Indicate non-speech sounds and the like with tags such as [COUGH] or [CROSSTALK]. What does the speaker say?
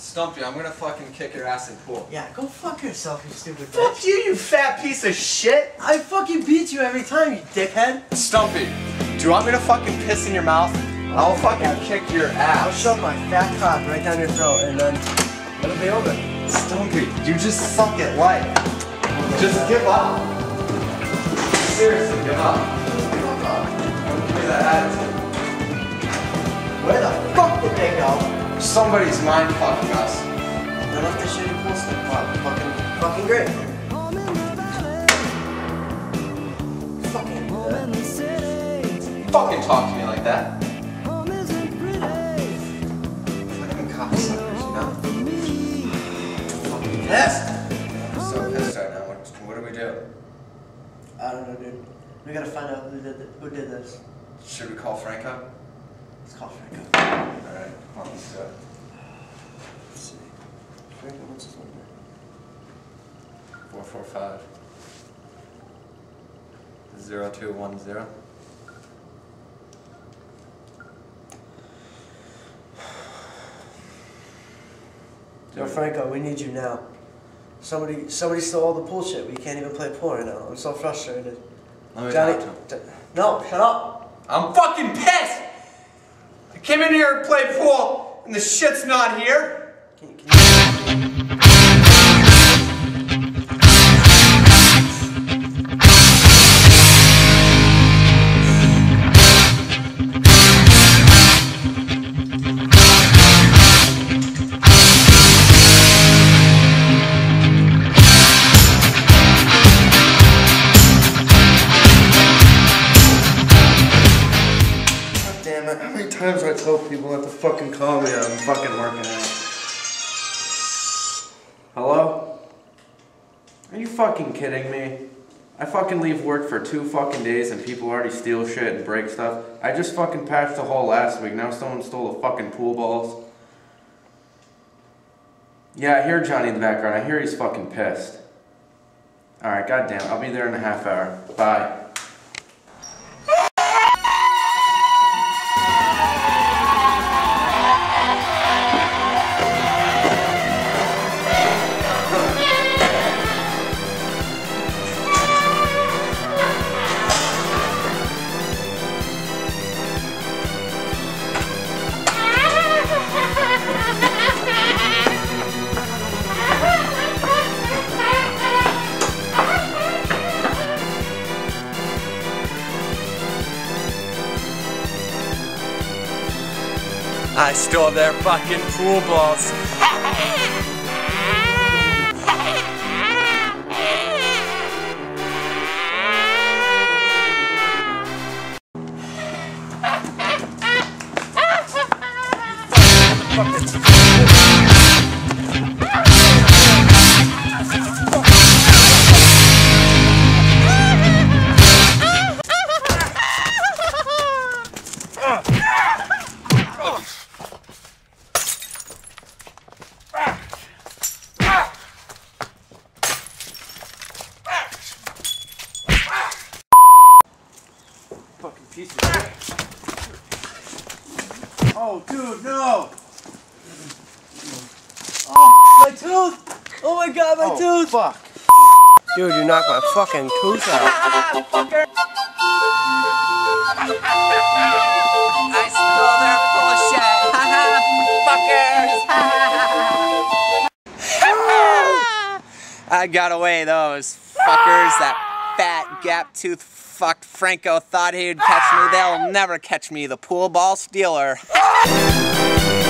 Stumpy, I'm gonna fucking kick your ass in pool. Yeah, go fuck yourself, you stupid Fuck bitch. you, you fat piece of shit! I fucking beat you every time, you dickhead. Stumpy, do you want me to fucking piss in your mouth? I'll oh fucking kick your ass. I'll shove my fat cock right down your throat and then it'll be over. Stumpy, you just suck at life. Just give up. Seriously, give up. Somebody's mind fucking us. They left the shitty stick. Wow, fucking, fucking great. Fucking. Fucking talk to me like that. Fucking cocksuckers, you know? Fucking pissed. I'm so pissed right now. What, what do we do? I don't know, dude. We gotta find out who did th- who did this. Should we call Franco? Let's call Franco. Alright, come on, let's do it. Let's see. Franco, what's his number? 445 0210. [SIGHS] Yo, Franco, we need you now. Somebody, somebody stole all the pool shit. We can't even play pool right now. I'm so frustrated. Let me Johnny, talk to him. No, shut up. I'm fucking pissed! I came in here to play pool, and the shit's not here. It, how many times do I tell people not to fucking call me I'm fucking working out? Hello? Are you fucking kidding me? I fucking leave work for two fucking days and people already steal shit and break stuff. I just fucking patched the hole last week, now someone stole the fucking pool balls. Yeah, I hear Johnny in the background. I hear he's fucking pissed. Alright, goddamn, I'll be there in a half hour. Bye. I stole their fucking pool balls. [LAUGHS] piece of. Oh, dude, no! Oh, my tooth! Oh my god, my Oh, tooth! fuck. Dude, you knocked my fucking tooth out. I stole their bullshit. [LAUGHS] Fuckers. [LAUGHS] I got away those fuckers. That fat gap tooth fucked Franco thought he'd catch me. They'll never catch me. The pool ball stealer. [LAUGHS]